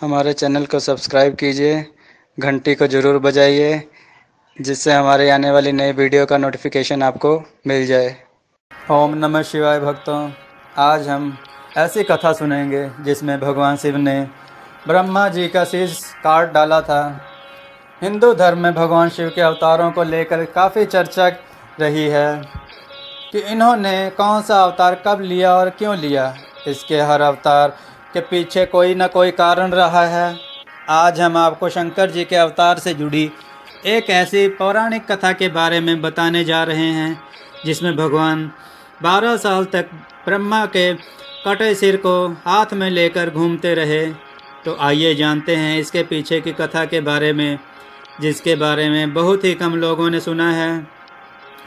हमारे चैनल को सब्सक्राइब कीजिए, घंटी को ज़रूर बजाइए, जिससे हमारे आने वाली नई वीडियो का नोटिफिकेशन आपको मिल जाए। ओम नमः शिवाय भक्तों। आज हम ऐसी कथा सुनेंगे जिसमें भगवान शिव ने ब्रह्मा जी का शीर्ष काट डाला था। हिंदू धर्म में भगवान शिव के अवतारों को लेकर काफ़ी चर्चा रही है कि इन्होंने कौन सा अवतार कब लिया और क्यों लिया। इसके हर अवतार के पीछे कोई ना कोई कारण रहा है। आज हम आपको शंकर जी के अवतार से जुड़ी एक ऐसी पौराणिक कथा के बारे में बताने जा रहे हैं, जिसमें भगवान बारह साल तक ब्रह्मा के कटे सिर को हाथ में लेकर घूमते रहे। तो आइए जानते हैं इसके पीछे की कथा के बारे में, जिसके बारे में बहुत ही कम लोगों ने सुना है।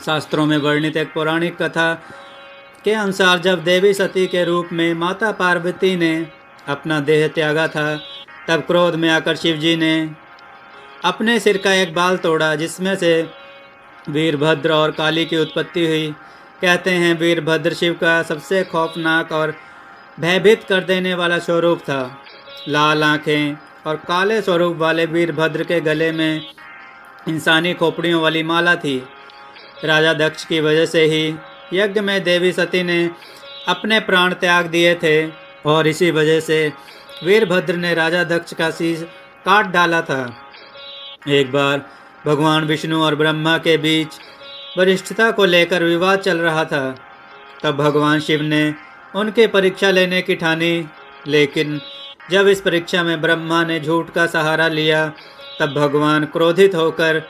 शास्त्रों में वर्णित एक पौराणिक कथा के अनुसार जब देवी सती के रूप में माता पार्वती ने अपना देह त्यागा था, तब क्रोध में आकर शिव जी ने अपने सिर का एक बाल तोड़ा, जिसमें से वीरभद्र और काली की उत्पत्ति हुई। कहते हैं, वीरभद्र शिव का सबसे खौफनाक और भयभीत कर देने वाला स्वरूप था। लाल आँखें और काले स्वरूप वाले वीरभद्र के गले में इंसानी खोपड़ियों वाली माला थी। राजा दक्ष की वजह से ही यज्ञ में देवी सती ने अपने प्राण त्याग दिए थे और इसी वजह से वीरभद्र ने राजा दक्ष का शीश काट डाला था। एक बार भगवान विष्णु और ब्रह्मा के बीच वरिष्ठता को लेकर विवाद चल रहा था। तब भगवान शिव ने उनकी परीक्षा लेने की ठानी, लेकिन जब इस परीक्षा में ब्रह्मा ने झूठ का सहारा लिया, तब भगवान क्रोधित होकर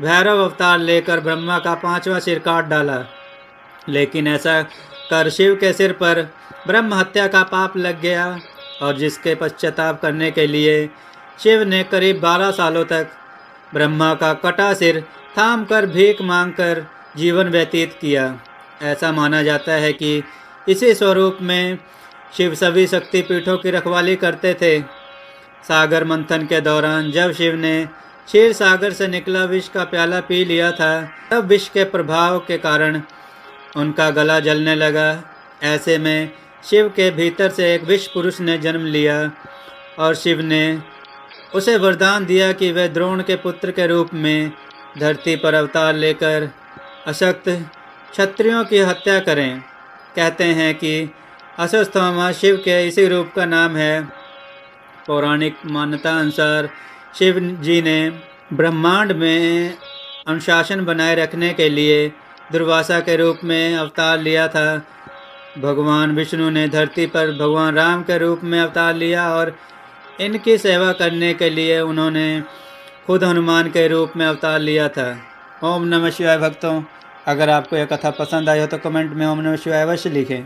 भैरव अवतार लेकर ब्रह्मा का पांचवा सिर काट डाला। लेकिन ऐसा कर शिव के सिर पर ब्रह्म हत्या का पाप लग गया और जिसके पश्चाताप करने के लिए शिव ने करीब बारह सालों तक ब्रह्मा का कटा सिर थाम कर भीख मांग कर जीवन व्यतीत किया। ऐसा माना जाता है कि इसी स्वरूप में शिव सभी शक्ति पीठों की रखवाली करते थे। सागर मंथन के दौरान जब शिव ने क्षीर सागर से निकला विष का प्याला पी लिया था, तब विष के प्रभाव के कारण उनका गला जलने लगा। ऐसे में शिव के भीतर से एक विश्व पुरुष ने जन्म लिया और शिव ने उसे वरदान दिया कि वह द्रोण के पुत्र के रूप में धरती पर अवतार लेकर अशक्त क्षत्रियों की हत्या करें। कहते हैं कि अश्वस्थामा शिव के इसी रूप का नाम है। पौराणिक मान्यता अनुसार शिव जी ने ब्रह्मांड में अनुशासन बनाए रखने के लिए दुर्वासा के रूप में अवतार लिया था। भगवान विष्णु ने धरती पर भगवान राम के रूप में अवतार लिया और इनकी सेवा करने के लिए उन्होंने खुद हनुमान के रूप में अवतार लिया था। ओम नमः शिवाय भक्तों, अगर आपको यह कथा पसंद आई हो तो कमेंट में ओम नमः शिवाय अवश्य लिखें।